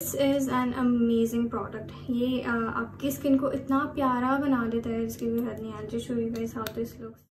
This is an amazing product ये आपकी skin को इतना प्यारा बना देता है जिसकी भी हद नहीं आज show you guys looks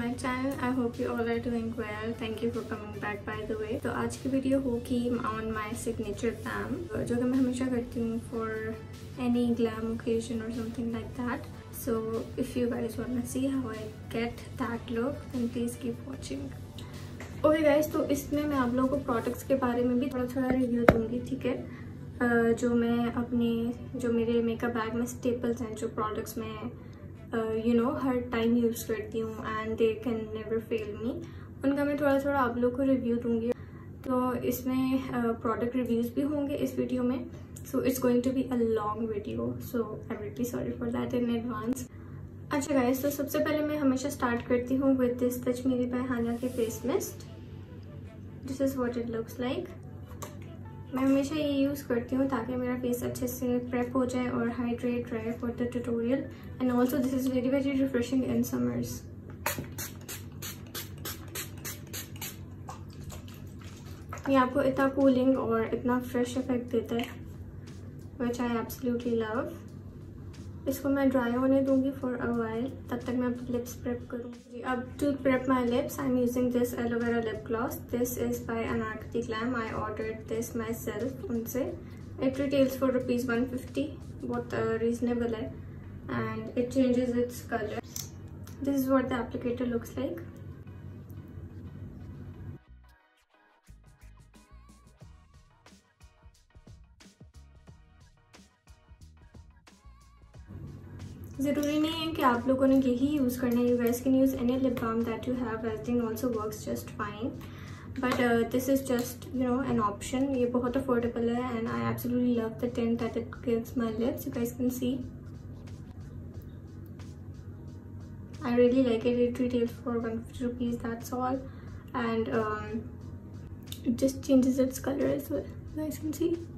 my channel I hope you all are doing well thank you for coming back by the way तो आज की वीडियो होगी ऑन माई सिग्नेचर पैम जो कि मैं हमेशा करती हूँ फॉर एनी ग्लैम ओकेजन और something like that so if you guys want see how I get that look and please keep watching okay guys तो इसमें मैं आप लोगों को प्रोडक्ट्स के बारे में भी थोड़ा थोड़ा रिव्यू दूँगी, ठीक है? जो मैं अपने, जो मेरे मेकअप बैग में स्टेपल्स हैं, जो प्रोडक्ट्स में यू नो हर टाइम यूज़ करती हूँ and they can never fail me उनका मैं थोड़ा थोड़ा आप लोग को रिव्यू दूँगी। तो इसमें प्रोडक्ट uh, रिव्यूज़ भी होंगे इस वीडियो में। So it's going to be a long video so I will be sorry for that in advance अच्छा गाइस तो सबसे पहले मैं हमेशा स्टार्ट करती हूँ विद दिस टच मेरी बाय हाना के face mist this is what it looks like मैं हमेशा ये यूज़ करती हूँ ताकि मेरा फेस अच्छे से प्रेप हो जाए और हाइड्रेट रहे for the tutorial and also this is very very refreshing in summers ये आपको इतना कूलिंग और इतना फ्रेश इफ़ेक्ट देता है विच आई एब्सोल्युटली लव इसको मैं ड्राई होने दूँगी फॉर अ वाइल तब तक मैं लिप्स प्रेप करूँगी। अब to prep my lips I am using this aloe vera lip gloss this is by अनारकटी glam I order this my self. It retails for rupees one fifty बहुत reasonable है। And it changes its colour this is what the applicator looks like ज़रूरी नहीं है कि आप लोगों ने यही यूज़ करना है you guys can use any lip balm that you have everything also works just fine but this is just you know an option ये बहुत अफोर्डेबल है and I absolutely love the tint that it gives my lips you guys can see I really like it. It retails for 150 rupees. That's all, and um, it just changes its color as well. You.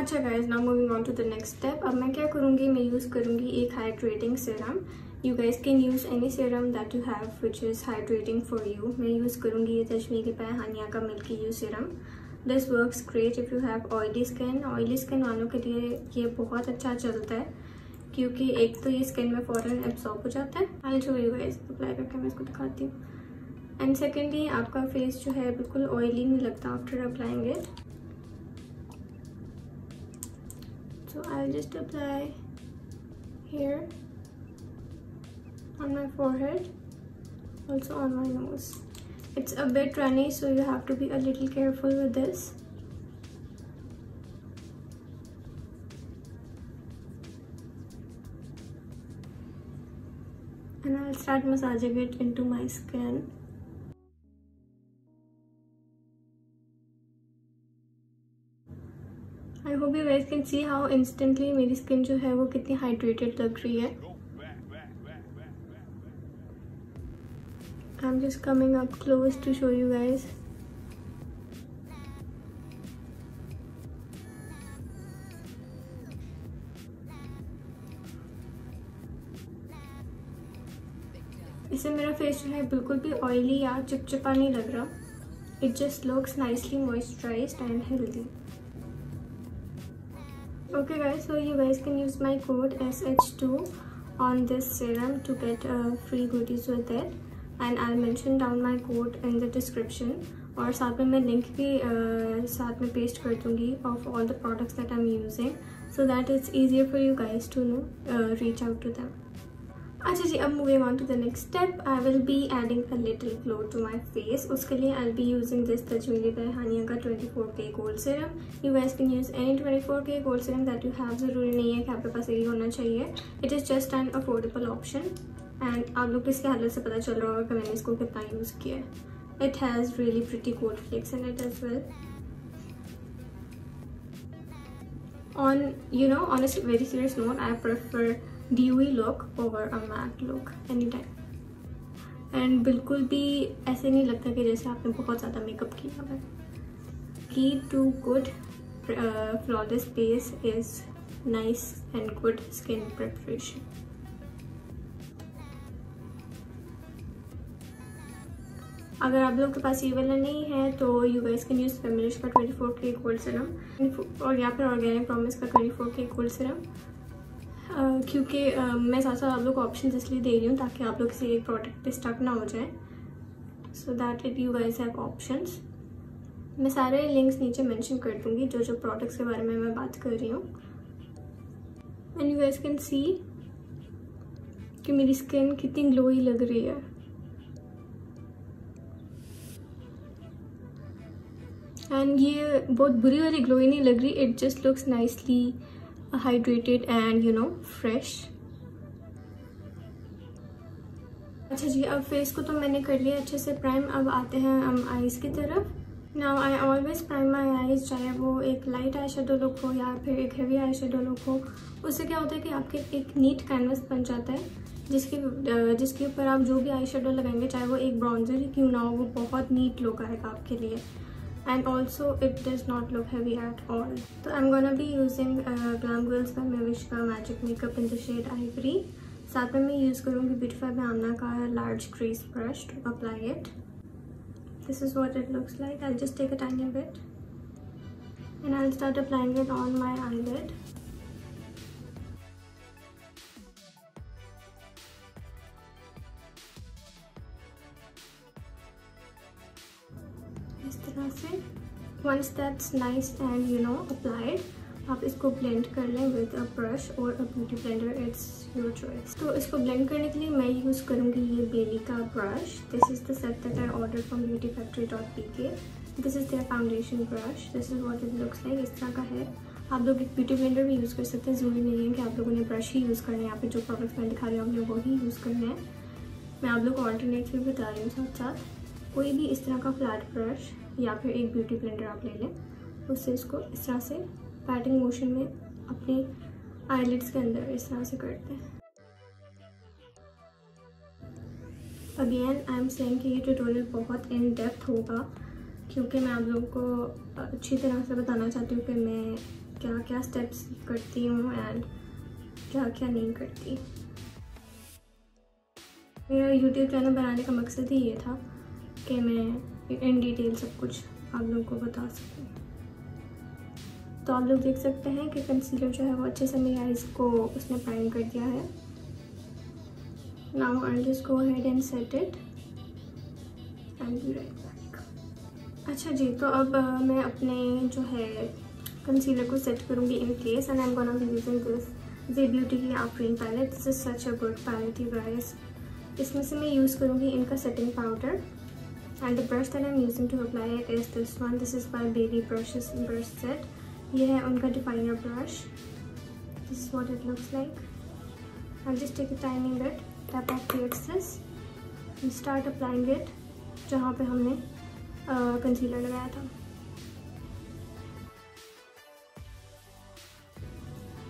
अच्छा guys now moving on to the next step अब मैं क्या करूँगी? मैं use करूँगी एक hydrating serum you guys can use any serum that you have which is hydrating for you मैं use करूँगी ये तश्मीरी पे हानिया का milky you serum this works great if you have oily skin oily skin वालों के लिए ये बहुत अच्छा चलता है, क्योंकि एक तो ये स्किन में फ़ौरन एब्जॉर्ब हो जाता है। I show you guys apply करके मैं इसको दिखाती हूँ। एंड सेकेंडली आपका फेस जो है बिल्कुल ऑयली नहीं लगता after applying it so I'll just apply here on my forehead also on my nose. It's a bit runny so you have to be a little careful with this. And I'll start massaging it into my skin I hope you guys can see how instantly मेरी skin जो है वो कितनी hydrated लग रही है। I am just coming up close to show you guys इससे मेरा फेस जो है बिल्कुल भी ऑयली या चिपचिपा नहीं लग रहा। It just looks nicely moisturize and healthy okay guys so you guys can use my code sh2 on this serum to get uh, free goodies with it and i'll mention down my code in the description और साथ में मैं link भी uh, साथ में paste कर दूँगी of all the products that I am using so that it's easier for you guys to know reach out to them अच्छा जी अब moving on to the next step I will be adding a little glow to my face उसके लिए I be using this तजमीली by Hania का 24 K gold serum you guys can use any 24 K gold serum that you have ज़रूरी नहीं है कि आपके पास यही होना चाहिए. It is just an affordable option and आप लोग इसके हालत से पता चल रहा होगा कि मैंने इसको कितना यूज़ किया है. It has really pretty gold flakes in it as well on, you know, on a very serious note, i prefer dewy look over a matte look anytime. And बिल्कुल भी ऐसे नहीं लगता कि जैसे आपने बहुत ज़्यादा मेकअप किया है key to good flawless face is nice and good skin preparation अगर आप लोग के पास ये वाला नहीं है तो यू गाइस कैन यूज़ फेमिलिश का 24 के गोल्ड सिरम और या फिर ऑर्गेनिक प्रॉमिस का 24 के गोल्ड सिरम क्योंकि मैं साथ साथ आप लोग को ऑप्शन इसलिए दे रही हूँ ताकि आप लोग किसी एक प्रोडक्ट पे स्टक ना हो जाए। So that it you guys have options मैं सारे लिंक्स नीचे मेंशन कर दूँगी जो जो प्रोडक्ट्स के बारे में मैं बात कर रही हूँ। And you guys can see कि मेरी स्किन कितनी ग्लोई लग रही है। एंड ये बहुत बुरी वाली ग्लोई नहीं लग रही it just looks nicely hydrated and you know fresh अच्छा जी, अब फेस को तो मैंने कर लिया अच्छे से प्राइम अब आते हैं हम आईज की तरफ़. Now I always prime my eyes चाहे वो एक लाइट आई शेडो लुक हो या फिर एक हैवी आई शेडो लुक हो. उससे क्या होता है कि आपके एक नीट कैनवस बन जाता है, जिसके जिसके ऊपर आप जो भी आई शेडो लगाएँगे, चाहे वो एक ब्राउन्जर ही क्यों ना हो, वो बहुत नीट लुक आएगा आपके लिए. And also it does not look heavy at all so i'm gonna be using uh, glam girls by Mavishka magic makeup in the shade ivory साथ में मैं यूज़ करूँगी ब्यूटीफाई बनाना का large crease brush to apply it this is what it looks like I'll just take a tiny bit and I'll start applying it on my eyelid तरह से। Once that's nice and you know applied आप इसको blend कर लें with a brush और a beauty blender it's your choice तो इसको blend करने के लिए मैं यूज़ करूँगी ये बेली का brush this is the set that I order from Beauty Factory dot P K this is their foundation brush this is what it looks like इस तरह का है। आप लोग एक ब्यूटी ब्लेंडर भी यूज़ कर सकते हैं। ज़रूरी नहीं है कि आप लोगों ने ब्रश ही यूज़ करना है। यहाँ पे जो प्रोडक्ट्स मैं दिखा रही हूँ, आप लोग वो ही यूज़ करना है। मैं आप लोग को ऑल्टरनेट भी बता रही हूँ साथ साथ कोई भी इस तरह का फ्लैट ब्रश या फिर एक ब्यूटी ब्लेंडर आप ले लें। उससे इसको इस तरह से पैटिंग मोशन में अपनी आईलिड्स के अंदर इस तरह से करते हैं। अगेन आई एम सेइंग कि ये ट्यूटोरियल बहुत इन डेप्थ होगा, क्योंकि मैं आप लोगों को अच्छी तरह से बताना चाहती हूँ कि मैं क्या क्या स्टेप्स करती हूँ एंड क्या क्या नहीं करती। मेरा यूट्यूब चैनल बनाने का मकसद ही ये था कि मैं इन डिटेल सब कुछ आप लोगों को बता सकूँ तो आप लोग देख सकते हैं कि कंसीलर जो है वो अच्छे से मेरी आइज़ को उसने प्राइम कर दिया है। Now I just go head and set it and be right back अच्छा जी तो अब मैं अपने जो है कंसीलर को सेट करूँगी in place and I am gonna be using this J Beauty की Afreen palette this is such a good palette you guys इसमें से मैं यूज़ करूँगी इनका setting powder and the brush that I am using to apply it is this one this is my Bailey brushes brush set ये है उनका definer brush this what it looks like I just take a timing that tap off fats this start applying it जहाँ पर हमने concealer uh, लगाया था।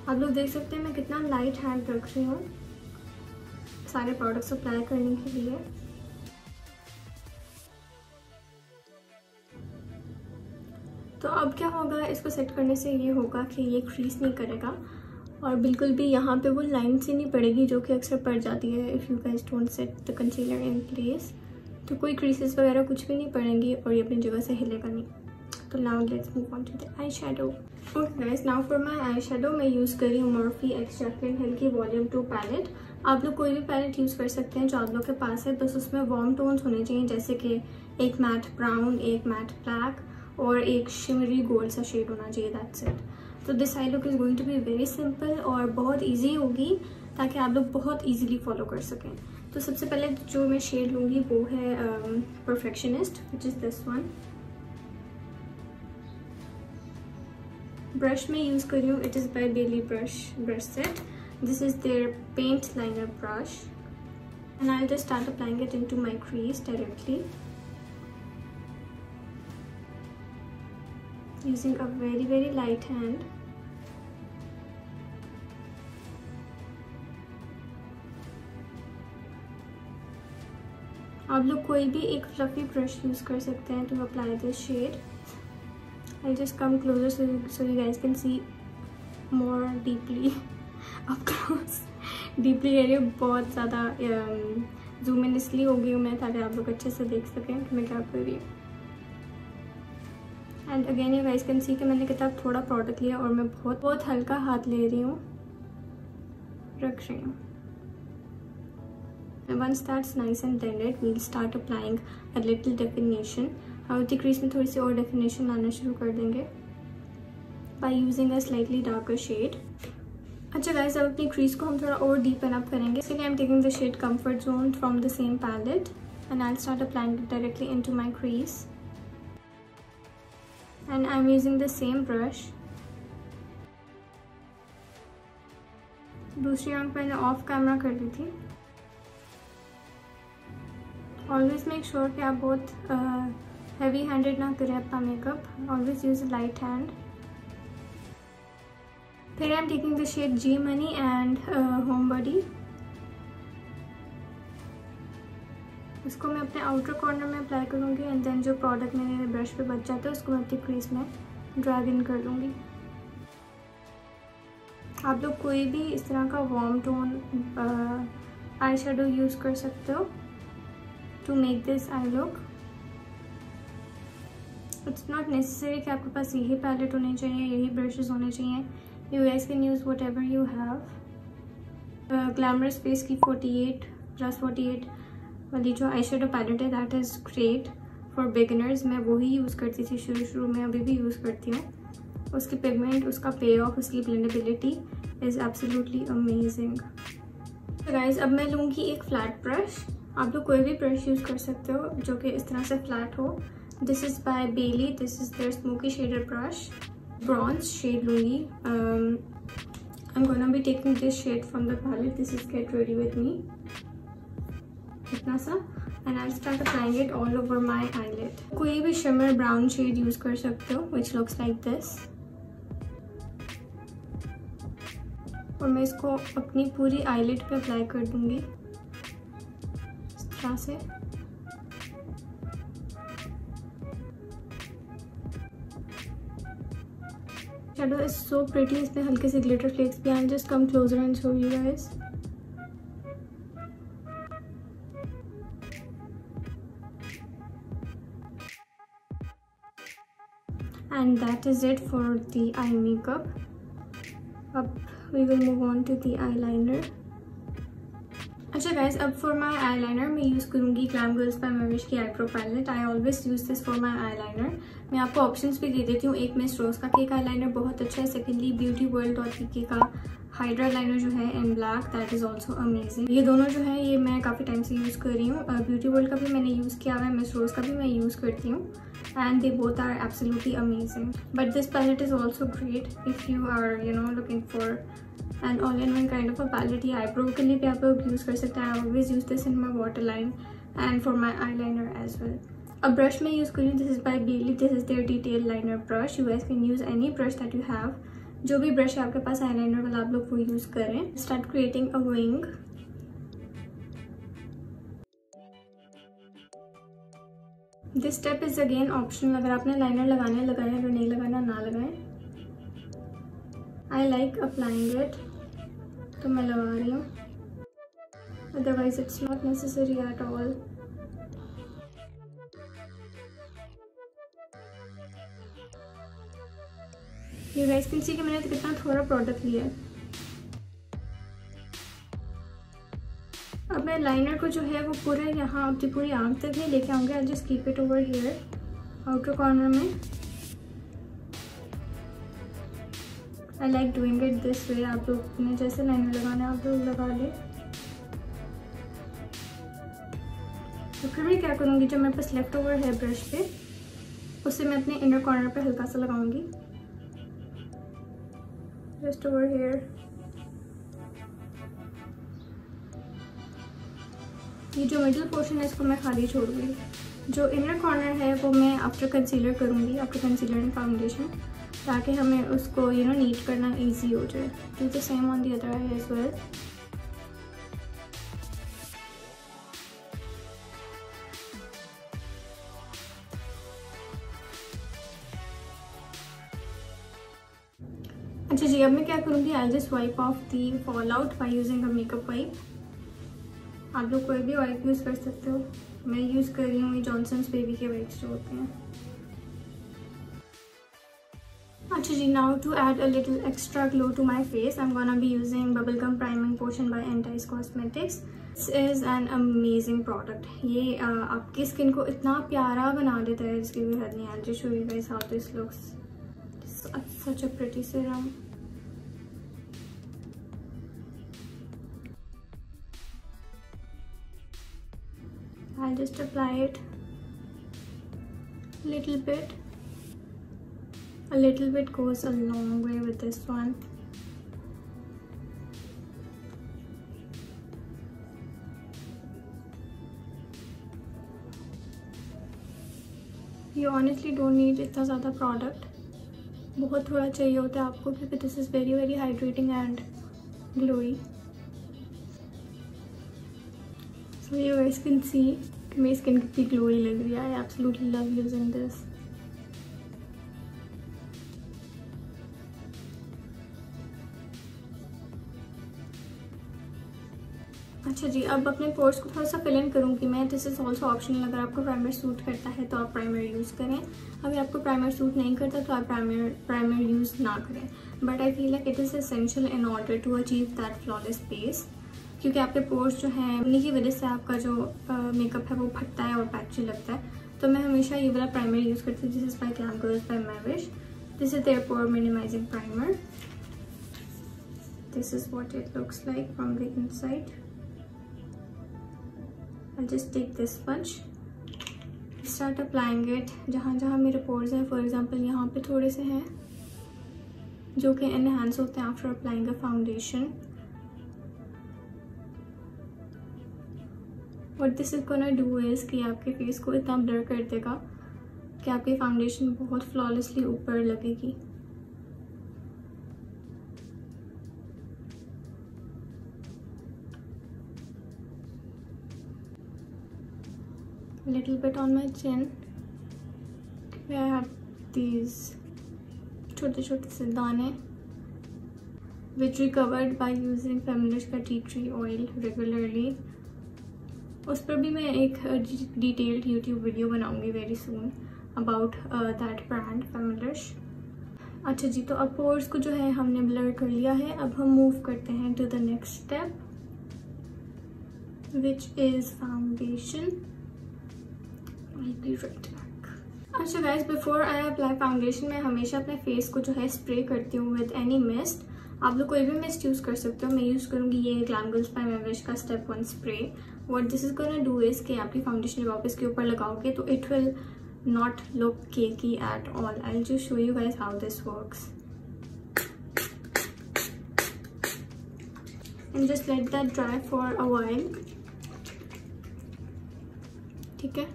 आप लोग देख सकते हैं मैं कितना लाइट हैंड रख रही हूँ सारे प्रोडक्ट्स अप्लाई करने के लिए। तो अब क्या होगा? इसको सेट करने से ये होगा कि ये क्रीज नहीं करेगा। और बिल्कुल भी यहाँ पे वो लाइन से नहीं पड़ेगी जो कि अक्सर पड़ जाती है। If you guys don't set the concealer in place तो कोई क्रीसेस वगैरह कुछ भी नहीं पड़ेंगी और ये अपनी जगह से हिलेगा नहीं। तो now let's move on to the eye shadow okay guys now for my eye shadow मैं यूज़ कर रही हूँ Morphe X Hill volume two palette आप लोग कोई भी पैलेट यूज़ कर सकते हैं जो आप लोग के पास है। बस उसमें वार्म टोन्स होने चाहिए, जैसे कि एक मैट ब्राउन एक मैट ब्लैक और एक शिमरी गोल्ड सा शेड होना चाहिए दैट्स इट तो this eye look is going to be very simple और बहुत ईजी होगी ताकि आप लोग बहुत ईजिली फॉलो कर सकें। तो सबसे पहले जो मैं शेड लूँगी वो है Perfectionist which is this one brush में यूज़ कर रही हूँ it is by Bailey brush brush set this is their paint liner brush and I just start applying it into my crease directly using a very very light hand. आप लोग कोई भी एक fluffy brush use कर सकते हैं to apply this shade I just come closer so you guys can see more deeply up close deeply area बहुत ज़्यादा जूम इन इसलिए हो गई हूँ मैं, ताकि आप लोग अच्छे से देख सकें कि मैं क्या कर रही हूँ। And again you guys can see कि मैंने कितना थोड़ा प्रोडक्ट लिया और मैं बहुत बहुत हल्का हाथ ले रही हूँ। रख रही हूँ। Once that's nice and blended we'll start applying a little definition. और क्रीज में थोड़ी सी और डेफिनेशन लाना शुरू कर देंगे। By using a slightly darker shade अच्छा गाइस अब अपनी क्रीज को हम थोड़ा और डीपन अप करेंगे। इसके लिए I am taking the shade comfort zone from the same palette and I start applying directly into my crease I am using the same brush दूसरी आँख मैंने ऑफ़ कैमरा कर दी थी। ऑलवेज मेक श्योर कि आप बहुत हैवी हैंडेड ना करें अपना makeup always use light hand फिर I am taking the shade G money and home body उसको मैं अपने आउटर कॉर्नर में अप्लाई करूँगी एंड देन जो प्रोडक्ट मेरे ब्रश पे बच जाता है, उसको मैं अपनी क्रीज में ड्रैग इन कर लूँगी। आप लोग कोई भी इस तरह का warm tone eye shadow use कर सकते हो to make this eye look it's not necessary कि आपके पास यही पैलेट होने चाहिए, यही ब्रशेज होने चाहिए। You guys can use whatever you have Glamorous Face की 48 plus 48 वाली जो आई शेडो पैलेट है that is great for beginners मैं वही यूज़ करती थी शुरू शुरू में अभी भी यूज़ करती हूँ। उसकी पिगमेंट उसका पे ऑफ़ उसकी blendability is absolutely amazing guys अब मैं लूँगी एक फ्लैट ब्रश आप लोग कोई भी ब्रश यूज़ कर सकते हो जो कि इस तरह से फ्लैट हो. This is by Bailey this is their smoky shader brush bronze shade luni um, I'm gonna be taking this shade from the palette. This is get ready with me. इतना सा and I start applying it all over my eyelid कोई भी shimmer brown shade use कर सकते हो which looks like this और मैं इसको अपनी पूरी आईलेट पे अप्लाई कर दूँगी। इस तरह से। शेडो इज़ सो प्रिटी इसमें हल्के से ग्लिटर फ्लेक्स भी आए just come closer and show you guys and that is it for the eye makeup. Up, we will move on to the eyeliner. अच्छा गाइज़ अब फॉर माई आई लाइनर मैं use करूँगी glam girls by Mavish की eyebrow palette I always use this for my eye liner मैं आपको option भी दे देती हूँ एक मिस रोज का केक आई लाइनर बहुत अच्छा है सेकेंडली ब्यूटी वर्ल्ड और के का हाइड्रा लाइनर जो है in black that is also amazing ये दोनों जो है, ये मैं काफ़ी टाइम से यूज़ कर रही हूँ। ब्यूटी वर्ल्ड का भी मैंने यूज़ किया हुआ है मिस रोज का भी मैं यूज़ करती हूँ। Absolutely amazing but this palette is also great if you are you know looking for and all in one kind of a palette ये आईब्रो के लिए भी आप लोग यूज़ कर सकते हैं। I always use this in my water line and for my eye liner as well अब ब्रश में यूज़ करूँ this is by Bailey this is their detail liner brush you guys can use any brush that you have जो भी brush है आपके पास eye liner वाला आप लोग वो यूज़ करें. Start creating a wing this step is again optional अगर आपने लाइनर लगाना है लगाए अगर नहीं लगाना, ना लगाएँ. आई लाइक अप्लाइंग इट तो मैं लगा रही हूँ. Otherwise it's not necessary at all ये गाइस कैन सी कि मैंने कितना थोड़ा प्रोडक्ट लिया है। अब मैं लाइनर को जो है वो पूरे यहाँ अपनी पूरी आँख तक ही लेके आऊँगी I just keep it over here outer corner में। I like doing it this way आप लोग ने जैसे लाइनर लगाना है, आप लोग लगा ले। तो फिर मैं क्या करूँगी जो मेरे पास लेफ़्ट ओवर है ब्रश पे, उसे मैं अपने इनर कॉर्नर पे हल्का सा लगाऊँगी। Just over here. ये जो मिडिल पोर्शन है, इसको मैं खाली छोड़ूँगी। जो इनर कॉर्नर है, वो मैं आफ्टर कंसीलर करूँगी आफ्टर कंसीलर एंड फाउंडेशन ताकि हमें उसको यू नो नीट करना इजी हो जाए। Do the same on the other as well जी अब मैं क्या करूँगी? I just wipe off the fallout by using a makeup wipe आप लोग कोई भी वाइप यूज़ कर सकते हो। मैं यूज़ कर रही हूँ ये जॉनसन्स बेबी के वाइप्स जो होते हैं। अच्छा जी now to little extra glow to my face I am gonna be using bubble gum priming potion by Entice Cosmetics this is an amazing product ये uh, आपकी स्किन को इतना प्यारा बना देता है इसकी भी हद नहीं just show you guys how this looks such a pretty serum. I'll just apply it little bit a little bit goes a long way with this one you honestly don't need इतना ज़्यादा product बहुत थोड़ा चाहिए होता है आपको क्योंकि this is very very hydrating and glowy so you guys can see मेरी स्किन कितनी ग्लोई लग रही है I absolutely love using this अच्छा जी, अब अपने पोर्स को थोड़ा सा फिल इन करूँगी मैं दिस इज़ ऑल्सो ऑप्शनल अगर आपको प्राइमर सूट करता है तो आप प्राइमर यूज़ करें। अगर आपको प्राइमर सूट नहीं करता तो आप प्राइमर प्राइमर यूज़ ना करें। But I feel like it is essential in order to achieve that flawless base क्योंकि आपके पोर्स जो हैं, उन्हीं की वजह से आपका जो मेकअप है वो फटता है और पैची लगता है। तो मैं हमेशा ये वाला प्राइमर यूज़ करती हूँ this is by Glam Girls by Mavish this is their pore minimizing primer this is what it looks like from the inside. I'll just take this sponge. Start applying it जहाँ जहाँ मेरे pores हैं, for example, यहाँ पे थोड़े से हैं, जो कि enhance होते हैं after applying a foundation. What this is gonna do is कि आपके face को इतना blur कर देगा कि आपकी फाउंडेशन बहुत flawlessly ऊपर लगेगी little bit on my chin where I have these छोटे छोटे से दाने which recovered by using Feminist का tea tree oil regularly उस पर भी मैं एक डिटेल्ड यूट्यूब वीडियो बनाऊँगी very soon about that brand फेमिलिश अच्छा जी तो अब पोर्स को जो है हमने ब्लर कर लिया है, अब हम मूव करते हैं to the next step which is foundation अच्छा guys before I apply foundation मैं हमेशा अपने फेस को जो है स्प्रे करती हूँ विद एनी मिस्ट आप लोग कोई भी मिस्ट यूज़ कर सकते हो। मैं यूज़ करूँगी ये ग्लैमगल्स बाय मेविश का step one spray what this is gonna do is कि आपकी फाउंडेशन जब आप इसके ऊपर लगाओगे तो it will not look cakey at all I just show you guys how this works and just let that dry for a while. ठीक है?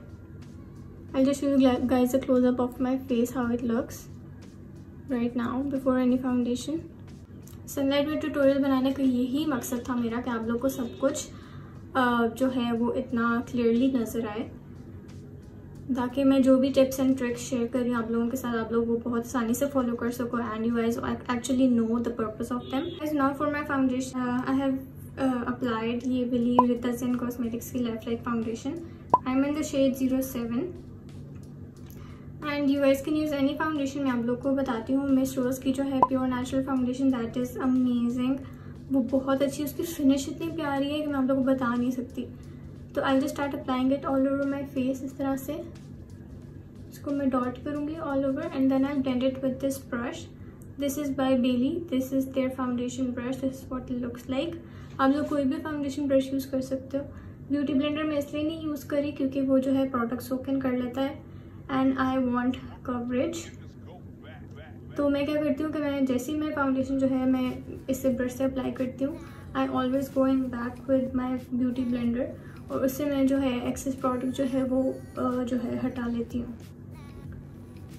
I'll just show you guys a close-up of my face, how it looks right now before any foundation. Sunlight में tutorial बनाने का यही मकसद था मेरा कि आप लोग को सब कुछ जो है वो इतना क्लियरली नज़र आए। ताकि मैं जो भी टिप्स एंड ट्रिक्स शेयर कर आप लोगों के साथ, आप लोग वो बहुत आसानी से फॉलो कर सको and you eyes actually know the purpose of them as not for my foundation I have applied ये विली रितन कॉस्मेटिक्स की life like foundation I am in the shade zero seven and you guys can use any foundation मैं आप लोग को बताती हूँ. मिस रोज़ की जो है pure natural foundation that is amazing वो बहुत अच्छी है, उसकी फिनिश इतनी प्यारी है कि मैं आप लोग को बता नहीं सकती। तो I just start applying it all over my face इस तरह से। इसको मैं डॉट करूँगी all over and then I blend it with this brush this is by Bailey this is their foundation brush this is what looks like आप लोग कोई भी फाउंडेशन ब्रश यूज़ कर सकते हो। ब्यूटी ब्लेंडर मैं इसलिए नहीं यूज़ करी क्योंकि वो जो है प्रोडक्ट सोकन कर लेता है। एंड आई वॉन्ट कवरेज तो मैं क्या करती हूँ कि मैं, जैसे ही मैं फाउंडेशन जो है, मैं इससे ब्रश से अप्लाई करती हूँ I always go in back with my beauty blender और उससे मैं जो है एक्सेस प्रोडक्ट जो है, वो जो है, हटा लेती हूँ।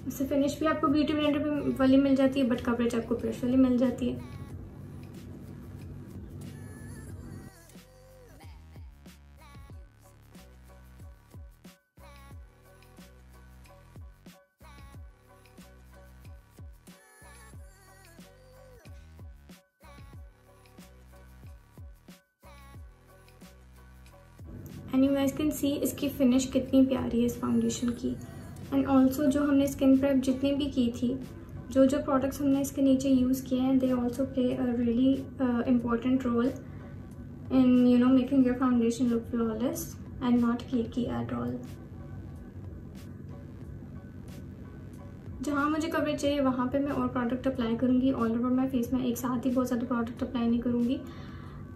उससे फिनिश भी आपको ब्यूटी ब्लेंडर वाली मिल जाती है बट कवरेज आपको फ्रेश वाली मिल जाती है। And you guys can see इसकी फिनिश कितनी प्यारी है इस फाउंडेशन की। एंड ऑल्सो जो हमने स्किन प्रेप जितनी भी की थी, जो जो प्रोडक्ट्स हमने इसके नीचे यूज़ किए हैं they also play a really important role in you know making your foundation look flawless and not cakey at all जहाँ मुझे कवरेज चाहिए, वहाँ पे मैं और प्रोडक्ट अप्लाई करूँगी। ऑल ओवर माई फेस में एक साथ ही बहुत ज़्यादा प्रोडक्ट अप्लाई नहीं करूँगी।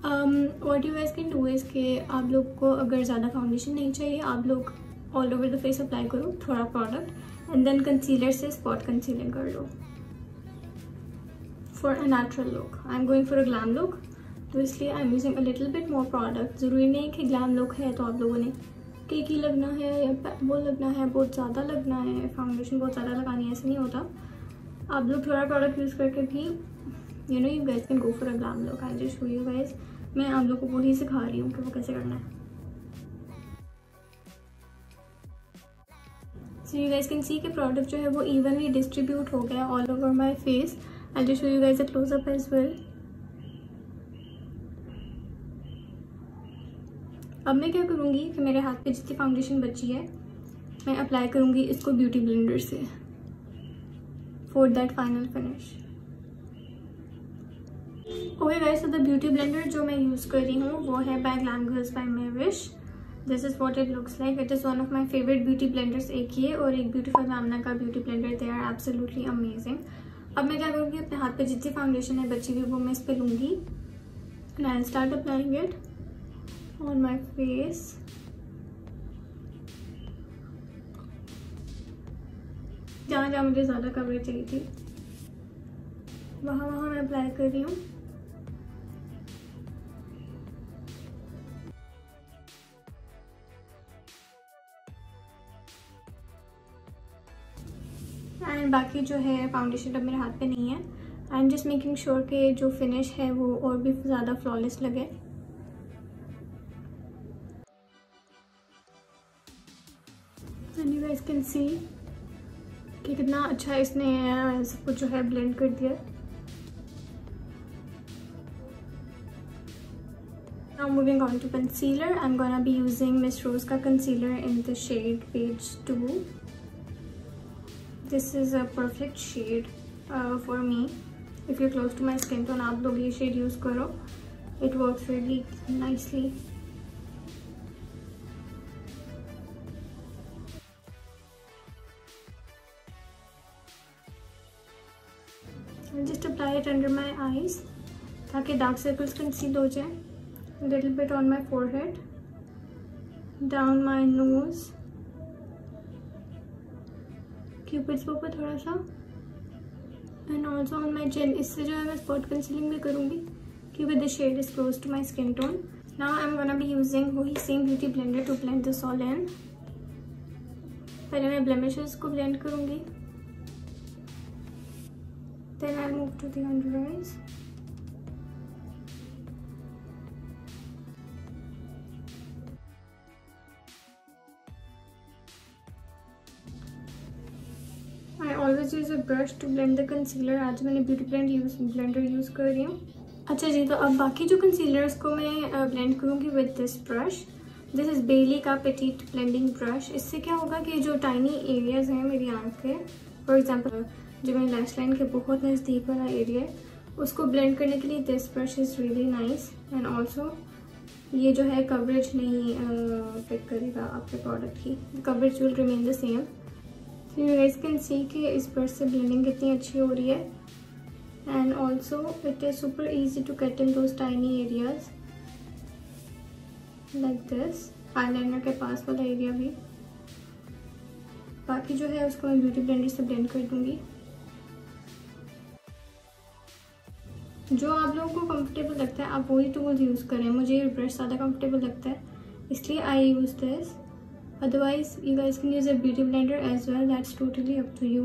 What you guys can do is के आप लोग को अगर ज़्यादा फाउंडेशन नहीं चाहिए, आप लोग all over the face apply करो थोड़ा प्रोडक्ट एंड देन कंसीलर से स्पॉट कंसीलिंग कर लो. For a natural look I am going for a glam look तो इसलिए I am using a little bit more product ज़रूरी नहीं कि ग्लैम लुक है तो आप लोगों ने ही लगना है या वो लगना है, बहुत ज़्यादा लगना है फाउंडेशन बहुत ज़्यादा लगानी है, ऐसा नहीं होता. आप लोग थोड़ा प्रोडक्ट यूज़ करके भी you know you guys can go for a glam look I just show you guys मैं आप लोगों को वही सिखा रही हूँ कि वो कैसे करना है। So you guys can see के प्रोडक्ट जो है वो इवनली डिस्ट्रीब्यूट हो गया all over my face I just show you guys a close up as well अब मैं क्या करूँगी कि मेरे हाथ पे जितनी फाउंडेशन बची है, मैं अप्लाई करूँगी इसको ब्यूटी ब्लेंडर से for that final finish okay guys the beauty blender जो मैं यूज़ कर रही हूँ, वो है by glam girls by may wish this is what it looks like it is one of my favourite beauty blenders एक ये और एक ब्यूटीफुल मैमना का beauty blender they are absolutely amazing अब मैं क्या करूँगी, अपने हाथ पे जितनी फाउंडेशन है बची हुई, वो मैं इस पर लूँगी। And start applying it on my face जहाँ जहाँ मुझे ज़्यादा कवरेज चाहिए थी, वहाँ वहाँ मैं अप्लाई कर रही हूँ। एंड बाकी जो है फाउंडेशन अब मेरे हाथ पे नहीं है। I am just making sure कि जो फिनिश है वो और भी ज़्यादा फ्लॉलेस लगे। एंड कैन सी कि कितना अच्छा इसने सब कुछ जो है ब्लेंड कर दिया। Now moving on to concealer, I'm gonna be using Miss Rose का concealer in the shade page 2. This is a perfect shade for me if you close to my skin तो आप लोग ये शेड यूज़ करो. It work very nicely just apply under my eyes ताकि dark circles conceal हो जाए. Little bit on my forehead down my nose cupid's bow ऊपर थोड़ा सा। And also on my chin इससे जो है मैं स्पॉट कंसीलिंग भी करूँगी, क्योंकि the shade is close to my skin tone now I am gonna be using वही same beauty blender to blend this all in पहले मैं ब्लेमिशेस को ब्लेंड करूँगी। Then I move to the under I is use brush to to the concealer आज मैंने beauty blend use blender use कर रही हूँ। अच्छा जी तो अब बाकी जो कंसीलर्स को मैं ब्लेंड करूँगी with this brush this is Bailey का पेटीट ब्लेंडिंग ब्रश इससे क्या होगा कि जो टाइनी एरियाज़ हैं मेरी आँख के फॉर एग्जांपल जो मेरी लैश लाइन के बहुत नज़दीक वाला एरिया है, उसको ब्लेंड करने के लिए this brush is really nice and also ये जो है कवरेज नहीं पिक करेगा आपके प्रोडक्ट की। Coverage will remain the same तो यू गाइस कैन सी कि इस ब्रश से ब्लेंडिंग कितनी अच्छी हो रही है। And also it is super easy to cut in those tiny areas like this eyeliner के पास वाला एरिया भी। बाकी जो है, उसको मैं ब्यूटी ब्लेंडर से ब्लेंड कर दूँगी। जो आप लोगों को कंफर्टेबल लगता है, आप वही टूल्स यूज़ करें। मुझे ये ब्रश ज़्यादा कंफर्टेबल लगता है। इसलिए I use this otherwise you guys can use a beauty blender as well that's totally up to you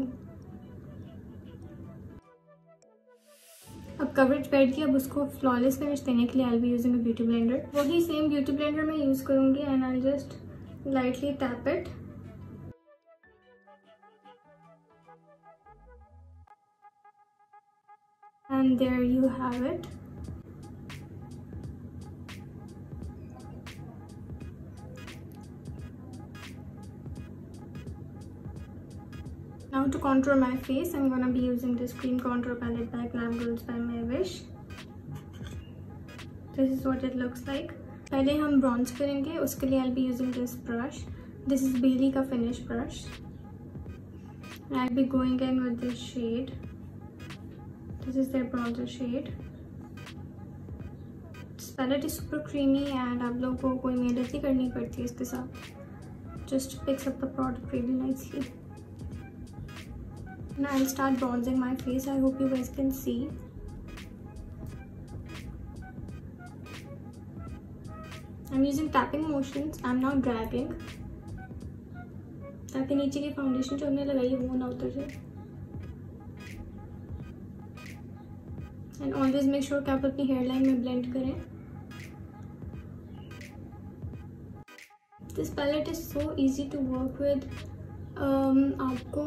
अब कवरेज बैठ गया। अब उसको फ्लॉलेस फिनिश देने के लिए I be using a beauty blender वही सेम ब्यूटी ब्लेंडर मैं यूज़ करूँगी and I just lightly tap it and there you have it. Now to contour my face, I'm gonna be using this cream contour palette by Glam Girls by My Wish. This is what it looks like. पहले हम bronze करेंगे उसके लिए I'll be using this brush. This is Bailey का finish brush. I'll be going in with this shade. This is their bronzer shade. This palette is super creamy and आप लोगों को कोई मेहनत नहीं करनी पड़ती है इसके साथ. Just picks up the product really nicely. Now I'll start bronzing my face. I hope you guys can see. I'm using tapping motions. I'm not dragging. ताकि नीचे की फाउंडेशन जो हमने लगाई है वो ना उतर जाए एंड ऑलवेज मेक श्योर कि आप अपनी हेयर लाइन में ब्लेंड करें this palette is so easy to work with आपको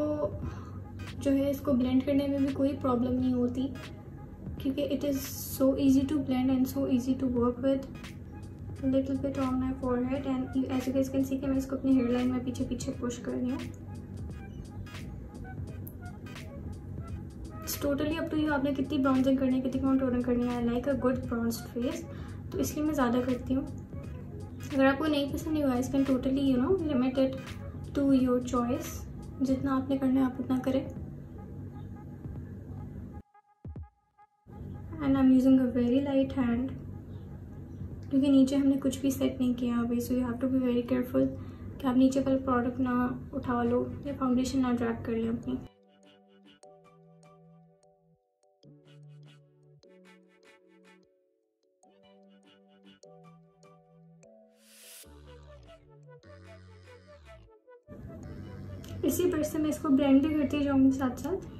जो है इसको ब्लेंड करने में भी कोई प्रॉब्लम नहीं होती, क्योंकि it is so easy to blend and so easy to work with little bit on my forehead and as you can see कि मैं इसको अपनी हेयर लाइन में पीछे पीछे पुश कर रही हूँ। टोटली अप टू यू आपने कितनी ब्राउजिंग करनी है, कितनी कॉन्टोरिंग करनी है like a good browns face तो इसलिए मैं ज़्यादा करती हूँ। अगर आपको नहीं पसंद नहीं हुआ इस can totally you know limited to your choice जितना आपने करना है, आप उतना करें। And I am using a very light hand क्योंकि नीचे हमने कुछ भी सेट नहीं किया अभी so you have to be very careful कि आप नीचे वाला प्रोडक्ट ना उठा लो या फाउंडेशन ना ड्रैग कर लें अपनी। इसी ब्रश से मैं इसको ब्लेंड भी करती जाऊँगी साथ साथ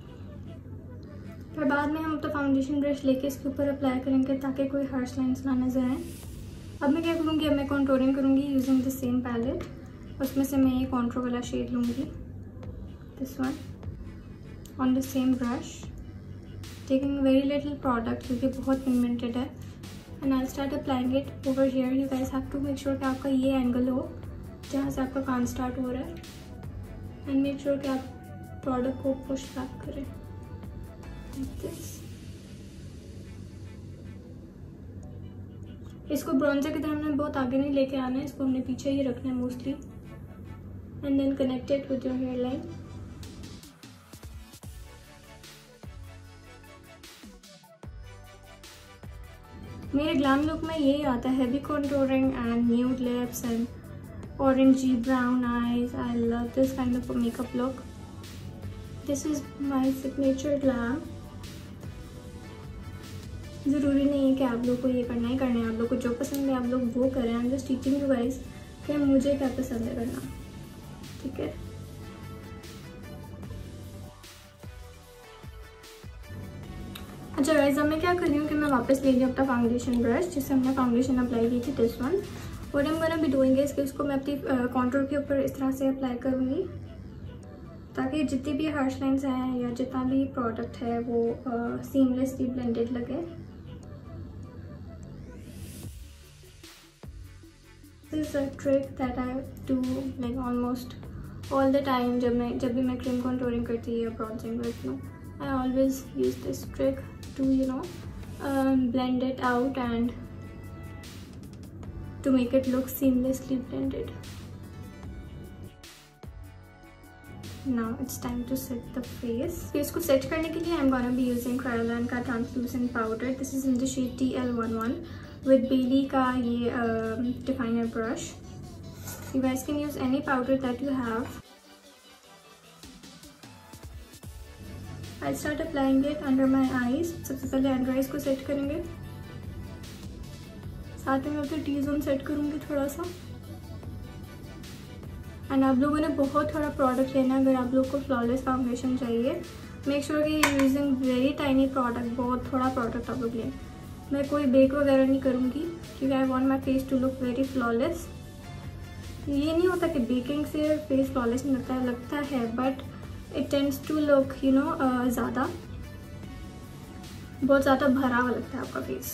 फिर बाद में हम तो फाउंडेशन ब्रश लेके इसके ऊपर अप्लाई करेंगे ताकि कोई हार्श लाइन्स ना नज़र आए। अब मैं क्या करूँगी, अब मैं कॉन्टोरिंग करूँगी यूजिंग द सेम पैलेट उसमें से मैं ये कॉन्ट्रो वाला शेड लूँगी। This one on the same brush taking very little product क्योंकि बहुत पिगमेंटेड है। And I start applying it over hair you guys have to make sure कि आपका ये एंगल हो, जहाँ से आपका काम स्टार्ट हो रहा है। एंड मेक श्योर कि आप प्रोडक्ट को पुश बैक करें। इसको ब्रॉन्जर की तरह हमने बहुत आगे नहीं लेके आना है, इसको हमने पीछे ही रखना है mostly and then connected with your hair line मेरे ग्लैम लुक में यही आता है heavy contouring and nude lips and brown eyes. I love this kind of a makeup look. This is my signature glam. ज़रूरी नहीं है कि आप लोग को ये करना ही करना है। आप लोग को जो पसंद है, आप लोग वो करें। I am just teaching you guys कि मुझे क्या पसंद है करना। ठीक है? अच्छा गाइस अब मैं क्या कर रही हूँ कि मैं वापस ले लिया अपना फाउंडेशन ब्रश जिससे हमने फाउंडेशन अप्लाई की थी दिस वन और हम गोना भी डूइंग इसके उसको मैं अपनी कॉन्ट्रोल के ऊपर इस तरह से अप्लाई करूँगी। ताकि जितनी भी हार्श लाइन्स हैं या जितना भी प्रोडक्ट है वो सीमलेसली ब्लेंडेड लगे। This is a trick that I do, like, almost all the time जब मैं, जब भी मैं क्रीम कॉन्ट्रोलिंग करती हूँ या ब्राउजिंग करती हूँ I always use this trick to you know blend it out and to make it look seamlessly blended now it's time to set the face face को सेट करने के लिए I am gonna be using Kryolan का translucent powder this is in the L one one with Bailey का ये definer brush. You guys can use any powder that you have. I'll start applying it under my eyes. सबसे पहले under eyes को set करेंगे साथ में मैं T zone set करूँगी थोड़ा सा एंड आप लोगों ने बहुत थोड़ा प्रोडक्ट लेना है अगर आप लोग को फ्लॉलेस फाउंडेशन चाहिए मेक श्योर कि यूजिंग वेरी टाइनी प्रोडक्ट बहुत थोड़ा प्रोडक्ट आप लोग लें मैं कोई बेक वगैरह नहीं करूँगी, क्योंकि I want my face to look very flawless ये नहीं होता कि बेकिंग से फेस फ्लॉलेस नहीं लगता है लगता है but it tends to look you know ज़्यादा, बहुत ज़्यादा भरा हुआ लगता है आपका फेस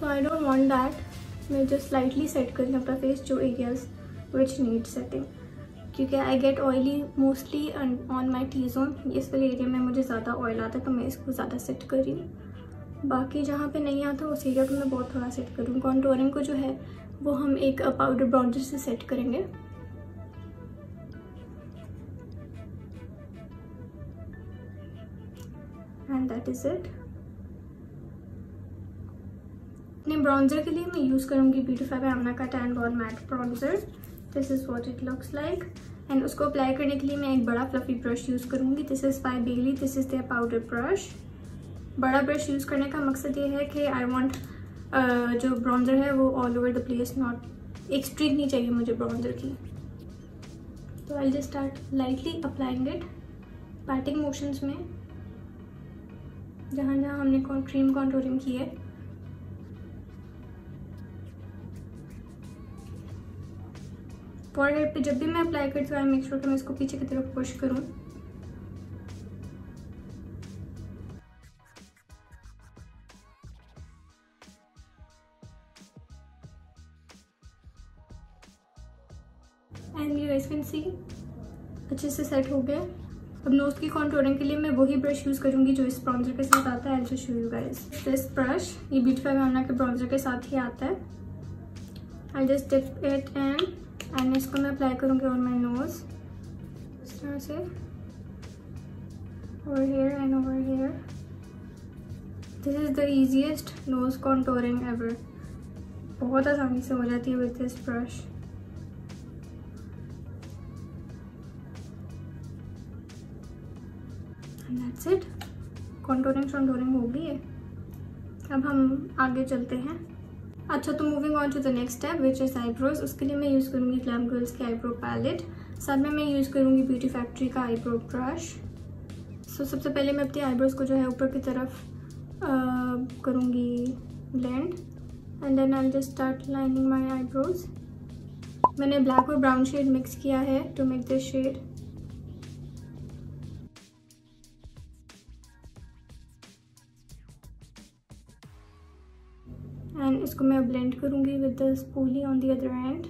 तो आई डोंट वांट दैट मैं जो स्लाइटली सेट करूँ अपना फेस जो एरियाज़ विच नीड सेटिंग क्योंकि I get oily mostly on my T zone इस वाले एरिया में मुझे ज़्यादा ऑयल आता है तो मैं इसको ज़्यादा सेट कर रही हूँ. बाकी जहाँ पे नहीं आता उस एरिया को मैं बहुत थोड़ा सेट करूँ। कॉन्टोरिंग को जो है, वो हम एक पाउडर ब्राउज़र से सेट करेंगे। एंड दैट इज़ इट अपने ब्राउज़र के लिए मैं यूज़ करूँगी ब्यूटी फाइव आमना का tan ball matte bronzer this is what it looks like and उसको अप्लाई करने के लिए मैं एक बड़ा फ्लफी ब्रश यूज़ करूँगी। This is by Bailey this is the powder brush बड़ा ब्रश यूज़ करने का मकसद ये है कि आई वॉन्ट uh, जो ब्राउज़र है वो all over the place not एक स्ट्रिक नहीं चाहिए मुझे ब्राउज़र की। तो I just start lightly applying it patting motions में जहाँ जहाँ हमने क्रीम कॉन्टोरिंग की है। फॉरहेड पे जब भी मैं अप्लाई करती हूँ आई मेक श्योर कि मैं इसको पीछे की तरफ़ पुश करूँ। Guys can see. अच्छे से सेट हो गया। अब नोज़ की कॉन्टोरिंग के लिए मैं वही ब्रश यूज़ करूँगी जो इस ब्राउज़र के साथ आता है। जो show you guys this brush ये ब्यूटी फाइव के ब्राउज़र के साथ ही आता है। I just dip it and and इसको मैं अप्लाई करूँगी ऑन माई नोज़ इस तरह से। Over here and over here this is the easiest nose contouring ever बहुत आसानी से हो जाती है with this brush that's it contouring शॉन्टोरिंग हो गई है। अब हम आगे चलते हैं। अच्छा तो moving on to the next step which is eyebrows उसके लिए मैं यूज़ करूँगी ग्लैम गर्ल्स की आईब्रो पैलेट साथ में मैं यूज़ करूँगी ब्यूटी फैक्ट्री का आईब्रो ब्रश सो सबसे पहले मैं अपनी आईब्रोज को जो है ऊपर की तरफ़ करूँगी blend and then I just start lining my eyebrows मैंने ब्लैक और ब्राउन शेड मिक्स किया है टू मेक दिस शेड इसको मैं ब्लेंड करूँगी with the spoolie on the other end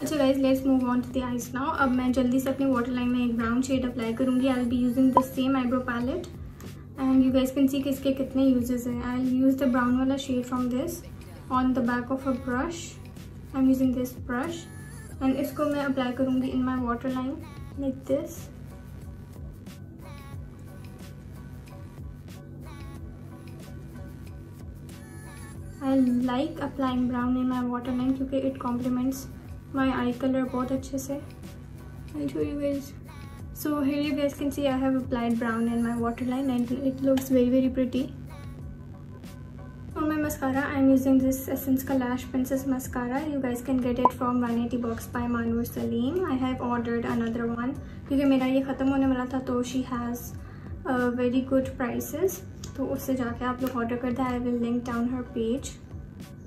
अच्छा guys let's move on to the eyes now अब मैं जल्दी से अपनी वाटर लाइन में एक ब्राउन शेड अप्लाई करूँगी. I will be using the same eyebrow palette and you guys can see कि इसके कितने uses हैं I'll use the brown वाला shade from this on the back of a brush I'm using this brush and इसको मैं apply करूँगी in my waterline like this I like applying brown in my waterline क्योंकि it complements my eye color बहुत अच्छे से I'll show you guys so here you guys can see I have applied brown in my waterline and it looks very very pretty for my mascara I'm using this Essence Lash Princess Mascara you guys can get it from 180 box by Manur Salim I have ordered another one क्योंकि मेरा ये ख़त्म होने वाला था तो she has uh, very good prices तो उससे जाके आप लोग order I will link down her page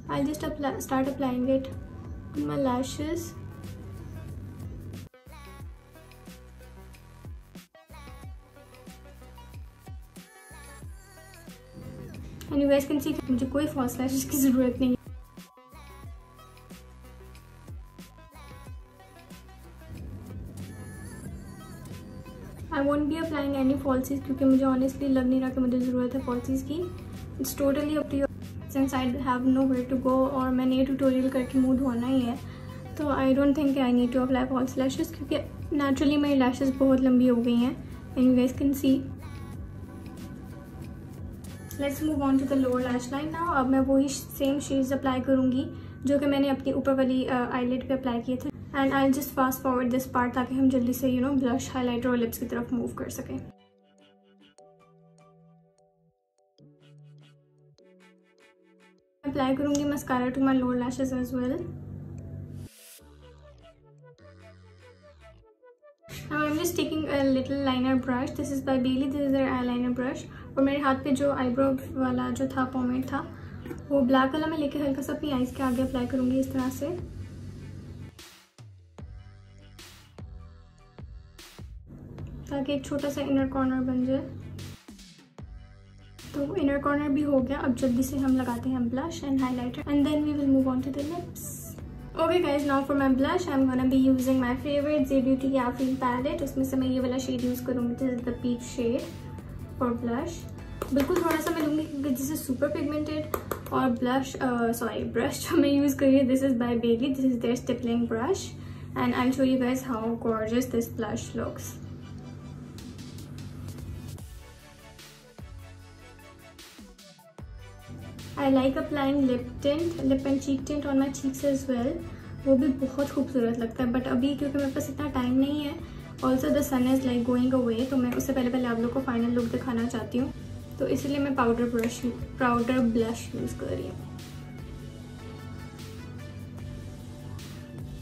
I'll just apply, start applying it on and you guys can see मुझे कोई फॉल्स लैशेस की ज़रूरत नहीं I want be applying any falsies क्योंकि मुझे ऑनेस्टली लग नहीं रहा कि मुझे ज़रूरत है फॉल्सीज की। It's totally up since I have nowhere to go और मैंने ये ट्यूटोरियल करके मूड होना ही है तो I don't think I need to apply false lashes क्योंकि नेचुरली मेरी लैशेज़ बहुत लंबी हो गई हैं। And you can see let's move on to the lower lash line now अब मैं वही सेम शेड्स अप्लाई करूँगी, जो कि मैंने अपनी ऊपर वाली आईलेट पे अप्लाई किए थे and I just fast forward this part ताकि हम जल्दी से यू नो ब्लश हाईलाइटर और लिप्स की तरफ़ मूव कर सकें अप्लाई करूँगी mascara to my lower lashes as well Now I'm just taking a little liner brush. This is by Bailey. This is their eyeliner brush. और मेरे हाथ पे जो आईब्रो वाला जो था पॉमेट था, वो ब्लैक वाला मैं लेके हल्का सा अपनी आईज के आगे अप्लाई करूँगी इस तरह से। ताकि एक छोटा सा इनर कॉर्नर बन जाए। तो इनर कॉर्नर भी हो गया। अब जल्दी से हम लगाते हैं blush and highlighter and then we will move on to the lips okay guys now for my blush I am gonna be using my favourite J beauty caffeine palette उसमें से मैं ये वाला शेड यूज़ करूँगी this is the peach shade for blush बिल्कुल थोड़ा सा मैं लूँगी क्योंकि दिस इज़ सुपर पिगमेंटेड और ब्लश सॉरी ब्रश जो मैं यूज़ कर हूँ this is by Bailey this is their stippling brush and I show you guys how gorgeous this blush looks I like applying lip tint lip and cheek tint on my cheeks as well वो भी बहुत खूबसूरत लगता है but अभी क्योंकि मेरे पास इतना टाइम नहीं है also the sun is like going away तो मैं उससे पहले पहले आप लोग को फाइनल लुक दिखाना चाहती हूँ। तो इसलिए मैं powder brush powder blush use कर रही हूँ।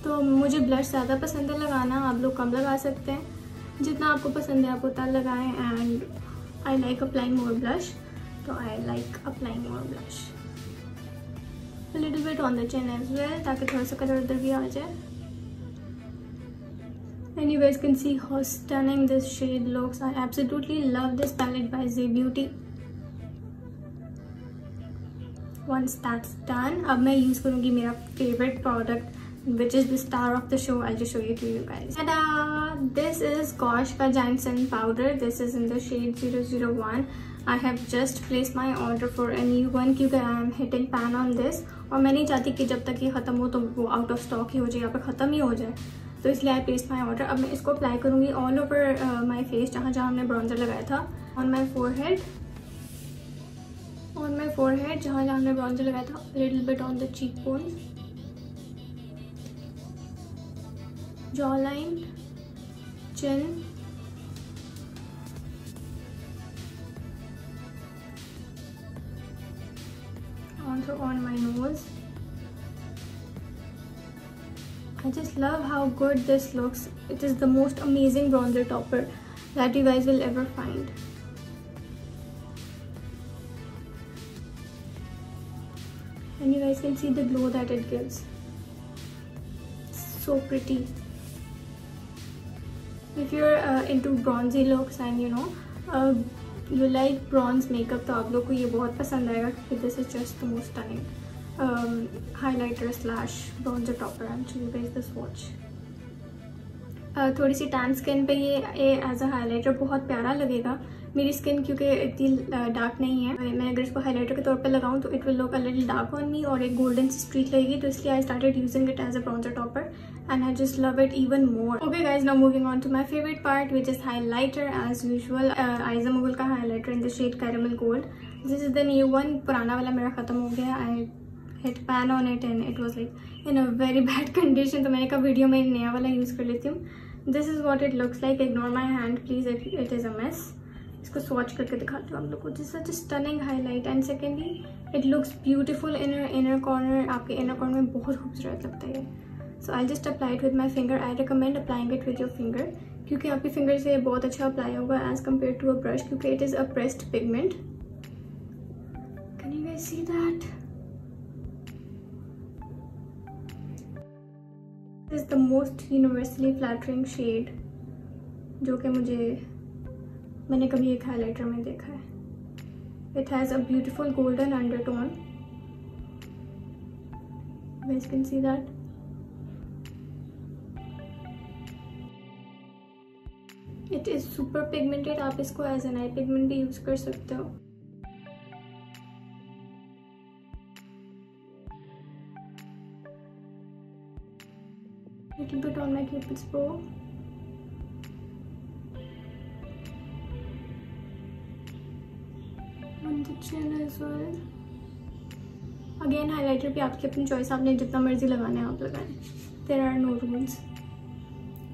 तो मुझे ब्लश ज़्यादा पसंद है लगाना, आप लोग कम लगा सकते हैं। जितना आपको पसंद है आप उतना लगाएँ and I like applying more blush तो I like applying more blush a little on the chin as well, ताकि थोड़ा सा कलर उधर भी आ जाए। And you guys can see how stunning this shade looks I absolutely love this palette by Z Beauty once that's done अब मैं use करूँगी मेरा favorite product which is the star of the show i'll just show it to you guys uh, this is gosh giant sun powder this is in the shade 001 I have just placed my order for a new one क्योंकि I am hitting pan on this और मैं नहीं चाहती कि जब तक ये ख़त्म हो तो वो आउट ऑफ़ स्टॉक ही हो जाए या फिर ख़त्म ही हो जाए तो इसलिए आई प्लेस माई ऑर्डर अब मैं इसको अप्लाई करूँगी ऑल ओवर माई फेस जहाँ जहाँ हमने ब्राउज़र लगाया था. On my forehead on my forehead जहाँ जहाँ हमने ब्राउज़र लगाया था. Little bit on the cheekbone jawline, chin. Also on my nose. I just love how good this looks it is the most amazing bronzer topper that you guys will ever find and you guys can see the glow that it gives so pretty if you're uh, into bronzy looks and you know uh, you like bronze makeup तो आप लोग को ये बहुत पसंद आएगा क्योंकि this is just the most stunning um, highlighter slash bronzer topper. I'm to replace this swatch. Uh, थोड़ी सी टैन स्किन पे ये एज अ हाईलाइटर बहुत प्यारा लगेगा। मेरी स्किन क्योंकि इतनी uh, डार्क नहीं है। मैं अगर इसको हाईलाइटर के तौर पे लगाऊँ तो it will look a little dark on me और एक गोल्डन स्ट्रीट लगेगी। तो इसलिए I started using it as a bronzer topper and I just love it even more okay guys now moving on to my favourite part which is highlighter as usual I use a Mughal का highlighter in the shade caramel gold this is the new one पुराना वाला मेरा खत्म हो गया। आई hit pan on it and it was like in a very bad condition. तो मैंने कहा वीडियो में नया वाला यूज़ कर लेती हूँ. This is what it looks like Ignore my hand please It, it is a mess. इसको स्वॉच करके दिखाती हूँ आप लोग को। This such stunning highlight and secondly it looks beautiful in inner corner आपके इनर कॉर्नर में बहुत खूबसूरत लगता है so I just apply it with my finger I recommend applying it with your finger क्योंकि आपके फिंगर से बहुत अच्छा अप्लाई होगा as compared to a brush क्योंकि it is a pressed pigment can you see that is the most universally flattering shade जो कि मुझे, मैंने कभी एक हाईलाइटर में देखा है। It has a beautiful golden undertone guys can see that is super pigmented आप इसको एज एन आई पिगमेंट भी यूज़ कर सकते हो। Little bit on my cupid's bow again highlighter भी आपकी अपनी चॉइस आपने जितना मर्ज़ी लगाना है आप लगाएँ। There are no rules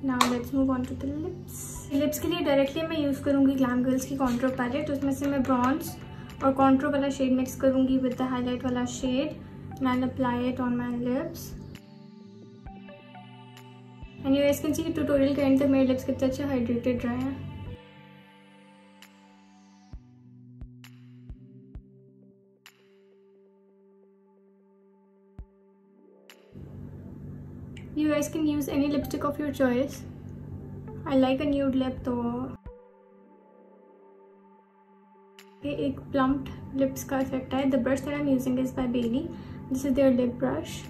now let's move on to the lips lips के लिए डायरेक्टली मैं यूज़ करूँगी ग्लैम गर्ल्स की कॉन्ट्रो पैलेट उसमें से मैं ब्रॉन्ज और कॉन्ट्रो वाला शेड मिक्स करूँगी विद द हाईलाइट वाला shade and apply it on my lips and you can see tutorial के एंड तक मेरे लिप्स कितने अच्छे हाइड्रेटेड रहे हैं। You guys can use any lipstick of your choice I like a nude lip तो ये एक प्लम्प्ड लिप्स का इफ़ेक्ट है। The brush that I am using is by Benny this is their lip brush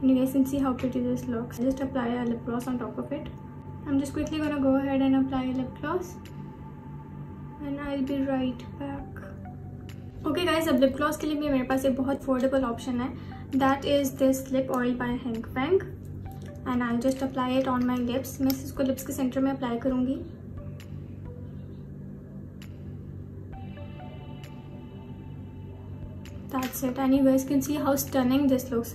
and you guys can see how pretty this looks just apply a lip gloss on top of it i'm just quickly gonna go ahead and apply a lip gloss and i'll be right back okay guys अब lip gloss के लिए भी मेरे पास एक बहुत affordable option है that is this lip oil by Hank Pank and I'll just apply it on my lips मैं इसको lips के center में apply करूँगी that's it and you guys can see how stunning this looks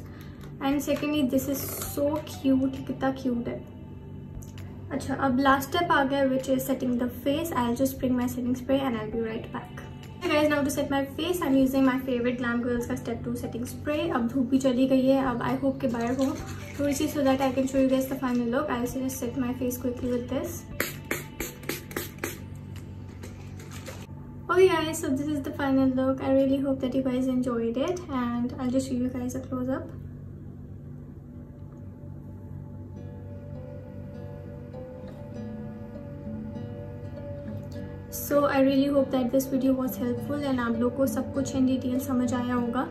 and secondly this is so cute कितना cute है। अच्छा अब last step आ गया which is setting the face I'll just bring my setting spray and I be right back guys now to set my face I am using my favourite glam girls का step two setting spray अब धूप भी चली गई है अब I hope के बाहर हो। थोड़ी सी so that I can show you guys the final look I see just set my face quickly with this Oh yeah, so this is the final look. I really hope that you guys enjoyed it and I'll just show you guys a close up. So I really hope that this video was helpful and आप लोग को सब कुछ in detail समझ आया होगा.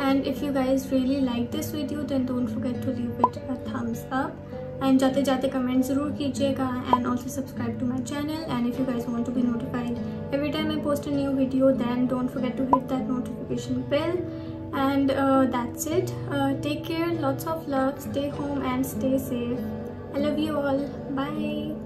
And if you guys really like this video then don't forget to leave it a thumbs up and जाते जाते कमेंट ज़रूर कीजिएगा and also subscribe to my channel and if you guys want to be notified every time I post a new video then don't forget to hit that notification bell and that's it take care lots of love stay home and stay safe I love you all bye